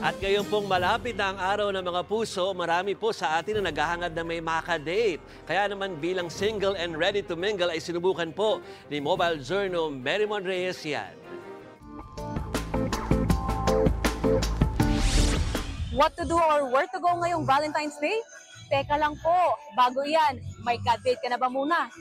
At ngayon pong malapit na ang araw ng mga puso, marami po sa atin na naghahangad na may makadate. Kaya naman bilang single and ready to mingle ay sinubukan po ni Mobile Journal Merimon Reyes yan. What to do or where to go ngayong Valentine's Day? Teka lang po, bago yan, may ka-date ka na ba muna?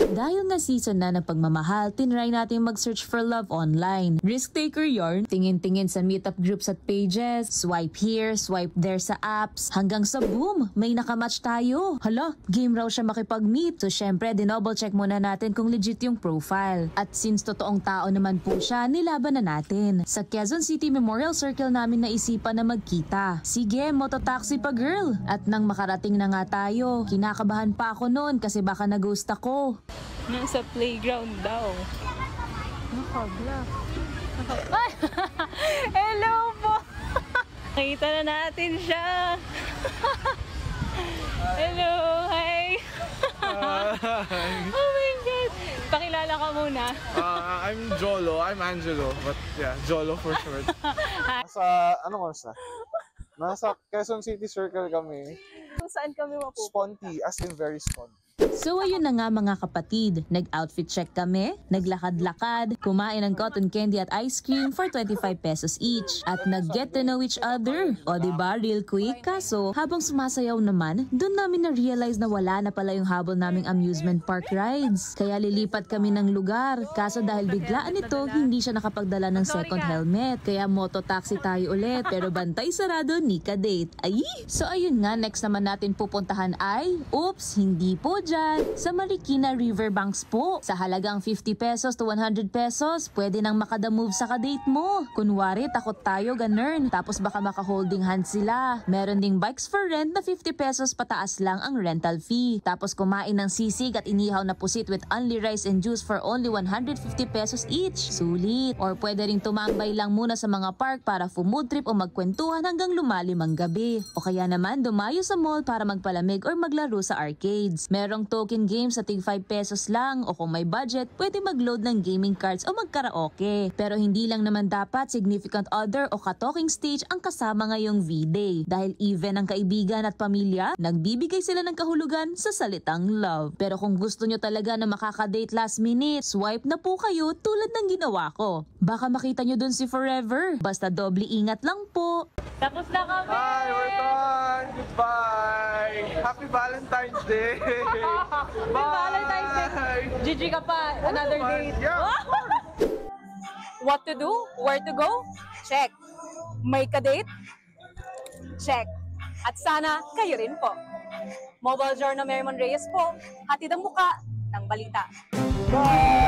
Dahil nga season na ng pagmamahal, tinry natin mag-search for love online. Risk taker yarn, tingin-tingin sa meetup groups at pages, swipe here, swipe there sa apps, hanggang sa boom, may nakamatch tayo. Hala, game raw siya makipag-meet. So syempre, dinoble check muna natin kung legit yung profile. At since totoong tao naman po siya, nilaban na natin. Sa Quezon City Memorial Circle namin naisipan na magkita. Sige, mototaxi pa girl. At nang makarating na nga tayo, kinakabahan pa ako noon kasi baka nag-ghost ako. Nasa playground daw. Nakablock. Ay! Hello po! Nakita na natin siya. Hello! Hi! oh my God! Pakilala ka muna. Uh, I'm Jolo. I'm Angelo. But yeah, Jolo for short. Nasa, ano ko sa? Nasa Quezon City Circle kami. Kung saan kami mapupunta? Sponty, as in very sponty. So ayun na nga mga kapatid, nag-outfit check kami, naglakad-lakad, kumain ng cotton candy at ice cream for 25 pesos each, at nag-get to know each other. O ba real quick? Kaso, habang sumasayaw naman, doon namin na-realize na wala na pala yung habol naming amusement park rides. Kaya lilipat kami ng lugar. Kaso dahil biglaan ito, hindi siya nakapagdala ng second helmet. Kaya moto-taxi tayo ulit, pero bantay sarado ni Kadate. Ay! So ayun nga, next naman natin pupuntahan ay, oops, hindi po dyan, sa Marikina Riverbanks po. Sa halagang 50 pesos to 100 pesos, pwede nang makadamove sa kadate mo. Kunwari, takot tayo, ganern. Tapos baka maka-holding hand sila. Meron ding bikes for rent na 50 pesos pataas lang ang rental fee. Tapos kumain ng sisig at inihaw na pusit with only rice and juice for only 150 pesos each. Sulit. Or pwede ring tumambay lang muna sa mga park para food trip o magkwentuhan hanggang lumalim ang gabi. O kaya naman dumayo sa mall para magpalamig or maglaro sa arcades. Merong token games sa tig 5 pesos lang o kung may budget, pwede mag-load ng gaming cards o mag-karaoke. Pero hindi lang naman dapat significant other o ka-talking stage ang kasama ngayong V-Day. Dahil even ang kaibigan at pamilya, nagbibigay sila ng kahulugan sa salitang love. Pero kung gusto nyo talaga na makaka-date last minute, swipe na po kayo tulad ng ginawa ko. Baka makita nyo dun si Forever. Basta doble ingat lang po. Tapos na kami! Hi, we're done! Goodbye! Happy Valentine's Day! Happy Valentine's Day! Gigi ka pa, another date. Yeah. What to do? Where to go? Check. May ka-date? Check. At sana kayo rin po. Mobile Journal Merriman Reyes po, hatid ang muka ng balita. Bye!